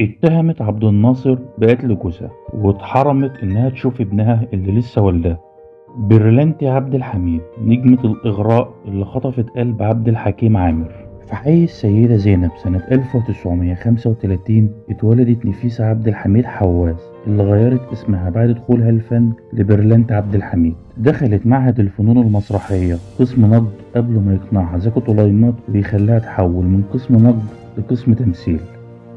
اتهمت عبد الناصر بقتل جوزها واتحرمت إنها تشوف ابنها اللي لسه والداه برلانتي عبد الحميد نجمة الإغراء اللي خطفت قلب عبد الحكيم عامر. في حي السيدة زينب سنة 1935 اتولدت نفيسة عبد الحميد حواس اللي غيرت اسمها بعد دخولها الفن لبرلانت عبد الحميد. دخلت معهد الفنون المسرحية قسم نقد قبل ما يقنعها. زكي طليمات ويخليها تحول من قسم نقد لقسم تمثيل.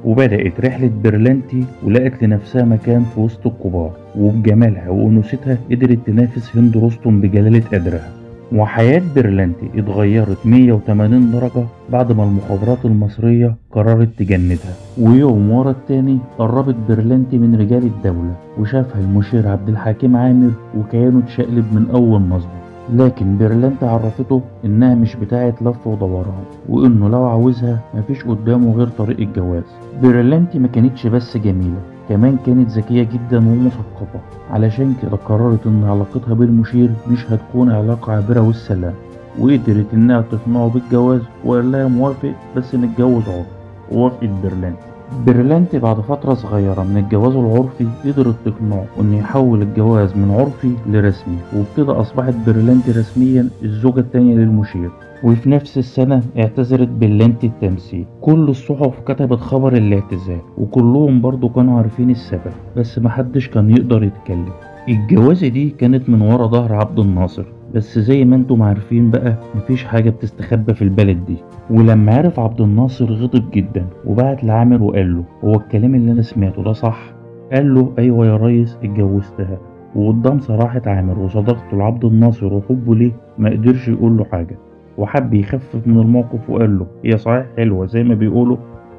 وبدأت رحلة برلانتي ولقت لنفسها مكان في وسط الكبار وبجمالها وأنوثتها قدرت تنافس هند رستم بجلالة قدرها. وحياة برلانتي اتغيرت 180 درجة بعد ما المخابرات المصرية قررت تجندها. ويوم ورا التاني قربت برلانتي من رجال الدولة وشافها المشير عبد الحكيم عامر وكيانه اتشقلب من أول نظرة لكن بيرلانت عرفته إنها مش بتاعة لف ودوران وإنه لو عاوزها مفيش قدامه غير طريق الجواز. بيرلانتي ما كانتش بس جميلة كمان كانت ذكية جدا ومثقفة علشان كده قررت إن علاقتها بالمشير مش هتكون علاقة عابرة والسلام وقدرت إنها تقنعه بالجواز وقال لها موافق بس نتجوز عرف ووافقت بيرلانتي برلانتي بعد فترة صغيرة من الجواز العرفي قدرت تقنعه إنه يحول الجواز من عرفي لرسمي وبكده أصبحت برلانتي رسميا الزوجة التانية للمشير. وفي نفس السنة اعتذرت برلانتي التمثيل. كل الصحف كتبت خبر الاعتزال وكلهم برضو كانوا عارفين السبب بس محدش كان يقدر يتكلم. الجوازة دي كانت من ورا ظهر عبد الناصر. بس زي ما أنتم عارفين بقى مفيش حاجة بتستخبى في البلد دي. ولما عرف عبد الناصر غضب جدا وبعت لعامر وقال له هو الكلام اللي أنا سمعته ده صح؟ قال له أيوه يا ريس اتجوزتها. وقدام صراحة عامر وصداقته لعبد الناصر وحبه ليه ما قدرش يقول له حاجة. وحب يخفف من الموقف وقال له هي صحيح حلوة زي ما بيقولوا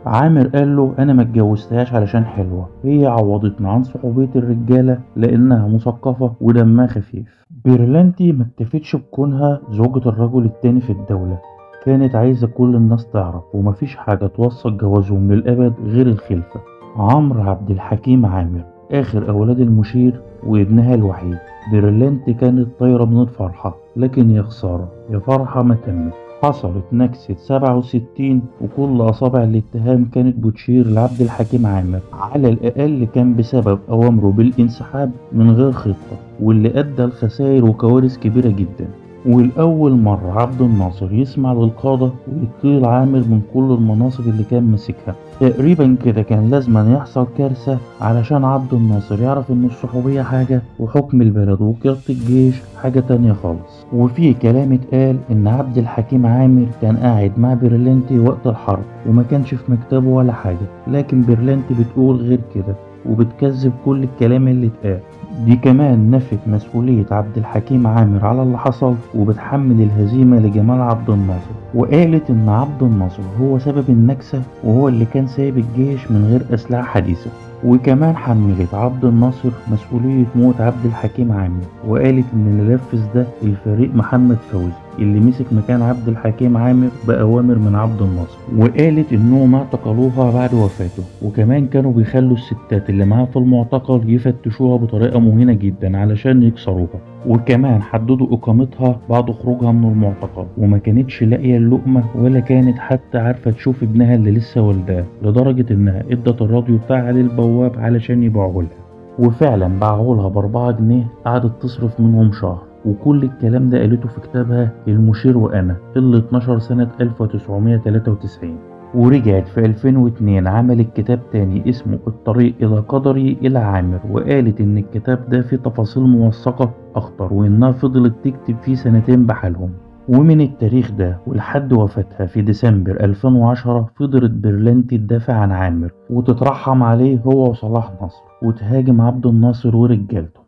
عامر قال له أنا ما اتجوزتهاش علشان حلوة هي عوضتنا عن صحوبية الرجالة لأنها مثقفة ودمها خفيف. بيرلانتي ما اكتفتش بكونها زوجة الرجل التاني في الدولة كانت عايزة كل الناس تعرف ومفيش حاجة توثق جوازهم للأبد غير الخلفة. عمرو عبد الحكيم عامر آخر أولاد المشير وابنها الوحيد. بيرلانتي كانت طايرة من الفرحة لكن يا خسارة يا فرحة ما تمت. حصلت نكسة 67 وكل أصابع الاتهام كانت بتشير لعبد الحكيم عامر. على الأقل كان بسبب أوامره بالانسحاب من غير خطة واللي أدى لخسائر وكوارث كبيرة جدا. والأول مرة عبد الناصر يسمع للقادة ويطيل عامر من كل المناصب اللي كان ماسكها. تقريبا كده كان لازم يحصل كارثة علشان عبد الناصر يعرف ان الصحوبية حاجة وحكم البلد وقيادة الجيش حاجة تانية خالص. وفي كلام اتقال إن عبد الحكيم عامر كان قاعد مع برلنتي وقت الحرب وما كانش في مكتبه ولا حاجة. لكن برلنتي بتقول غير كده. وبتكذب كل الكلام اللي اتقال. دي كمان نفت مسؤولية عبد الحكيم عامر على اللي حصل وبتحمل الهزيمة لجمال عبد الناصر. وقالت إن عبد الناصر هو سبب النكسة وهو اللي كان سايب الجيش من غير أسلحة حديثة. وكمان حملت عبد الناصر مسؤولية موت عبد الحكيم عامر. وقالت إن اللي نفذ ده الفريق محمد فوزي. اللي مسك مكان عبد الحكيم عامر بأوامر من عبد الناصر وقالت إنهم اعتقلوها بعد وفاته وكمان كانوا بيخلوا الستات اللي معاها في المعتقل يفتشوها بطريقة مهينة جدا علشان يكسروها وكمان حددوا إقامتها بعد خروجها من المعتقل وما كانتش لاقية اللقمة ولا كانت حتى عارفة تشوف ابنها اللي لسه والداه لدرجة إنها إدت الراديو بتاعها للبواب علشان يبيعه لها وفعلا باعوا لها بأربعة جنيه قعدت تصرف منهم شهر. وكل الكلام ده قالته في كتابها المشير وأنا اللي اتنشر سنة 1993 ورجعت في 2002 عملت كتاب تاني اسمه الطريق إلى قدري إلى عامر وقالت إن الكتاب ده فيه تفاصيل موثقة أخطر وإنها فضلت تكتب فيه سنتين بحالهم. ومن التاريخ ده ولحد وفاتها في ديسمبر 2010 فضلت برلنتي تدافع عن عامر وتترحم عليه هو وصلاح نصر وتهاجم عبد الناصر ورجالته.